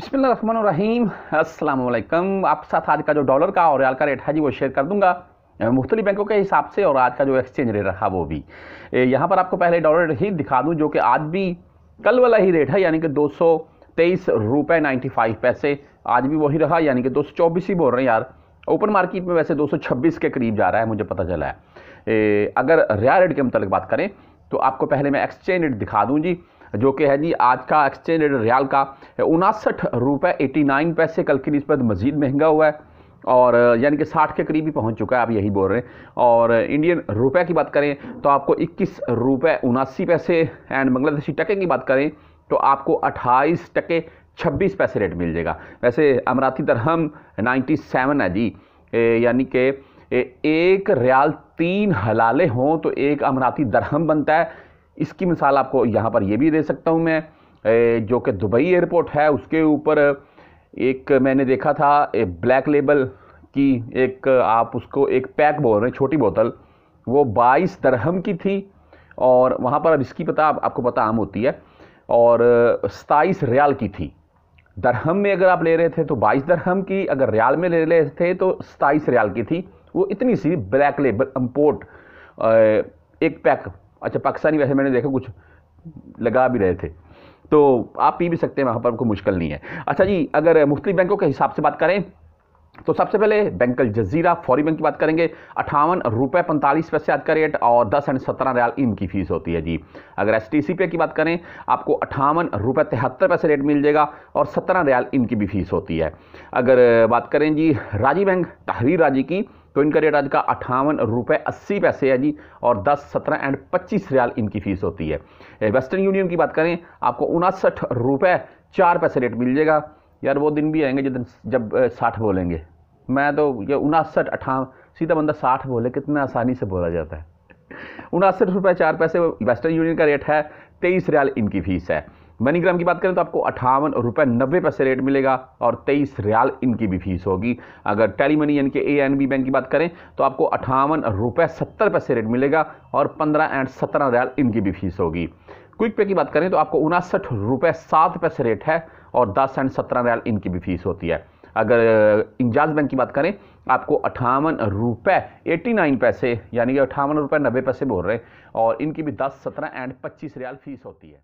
अस्सलाम वालेकुम आप साथ आज का जो डॉलर का और रियाल का रेट है जी, वो शेयर कर दूँगा। मुख्तलि बैंकों के हिसाब से और आज का जो एक्सचेंज रेट रहा वो भी। यहाँ पर आपको पहले डॉलर ही दिखा दूँ, जो कि आज भी कल वाला ही रेट है, यानी कि दो सौ तेईस रुपये नाइन्टी फाइव पैसे। आज भी वही रहा, यानी कि दो सौ चौबीस ही बोल रहे हैं यार। ओपन मार्केट में वैसे दो सौ छब्बीस के करीब जा रहा है, मुझे पता चला है। अगर रियाल रेट के मतलब बात करें तो आपको पहले मैं एक्सचेंज रेट दिखा दूँ जी। जो कि है जी, आज का एक्सचेंज रेट रियाल का उनासठ रुपये एटी नाइन पैसे, कल की नस्बत मज़ीद महँगा हुआ है और, यानी कि साठ के करीब ही पहुँच चुका है, आप यही बोल रहे हैं। और इंडियन रुपए की बात करें तो आपको इक्कीस रुपये उनासी पैसे एंड बांग्लादेशी टके की बात करें तो आपको अट्ठाईस टके छब्बीस पैसे रेट मिल जाएगा। वैसे अमराती दरहम नाइन्टी सेवन है जी यानी कि एक रियाल तीन हलाले हों तो एक अमराती दरहम बनता है। इसकी मिसाल आपको यहाँ पर ये भी दे सकता हूँ मैं। जो कि दुबई एयरपोर्ट है उसके ऊपर एक मैंने देखा था एक ब्लैक लेबल की एक आप उसको एक पैक बोल रहे हैं छोटी बोतल वो बाईस दरहम की थी और वहाँ पर अब इसकी पता आप, आपको पता आम होती है और सताईस रियाल की थी। दरहम में अगर आप ले रहे थे तो बाईस दरहम की अगर रियाल में ले रहे थे तो सताईस रियाल की थी। वो इतनी सी ब्लैक लेबल इम्पोर्ट एक पैक अच्छा पाकिस्तानी वैसे मैंने देखा कुछ लगा भी रहे थे। तो आप पी भी सकते हैं, वहाँ पर कोई मुश्किल नहीं है। अच्छा जी, अगर मुख्तलि बैंकों के हिसाब से बात करें तो सबसे पहले बैंक जजीरा, फौरी बैंक की बात करेंगे। अठावन रुपये पैंतालीस पैसे आज का रेट और दस एंड सत्रह रियाल इनकी फ़ीस होती है जी। अगर एस टी सी पे की बात करें, आपको अठावन रुपये तिहत्तर पैसे रेट मिल जाएगा और सत्रह रियाल इनकी भी फ़ीस होती है। अगर बात करें जी राज़ी बैंक, तहरीर राज़ी की तो इनका रेट आज का अठावन रुपये अस्सी पैसे है जी, और दस, सत्रह एंड पच्चीस रियाल इनकी फ़ीस होती है। वेस्टर्न यूनियन की बात करें, आपको उनसठ रुपये चार पैसे रेट मिल जाएगा। यार, वो दिन भी आएँगे जिस जब साठ बोलेंगे। मैं तो ये उनसठ, अठावन, सीधा बंदा साठ बोले, कितना आसानी से बोला जाता है। उनसठ रुपये चार पैसे वेस्टर्न यूनियन का रेट है, तेईस रियाल इनकी फ़ीस है। मनीग्राम की बात करें तो आपको अठावन रुपये नब्बे पैसे रेट मिलेगा और तेईस रियाल इनकी भी फ़ीस होगी। अगर टेली मनी यानी कि ए एन बी बैंक की बात करें तो आपको अठावन रुपये सत्तर पैसे रेट मिलेगा और पंद्रह एंड सत्रह रियाल इनकी भी फ़ीस होगी। क्विक पे की बात करें तो आपको उनासठ रुपये सात पैसे रेट है और दस एंड सत्रह रियाल इनकी भी फ़ीस होती है। अगर इंजाज बैंक की बात करें, आपको अठावन रुपये एटी नाइन पैसे, यानी कि अठावन रुपये नब्बे पैसे बोल रहे हैं, और इनकी भी दस, सत्रह एंड पच्चीस रियाल फ़ीस होती है।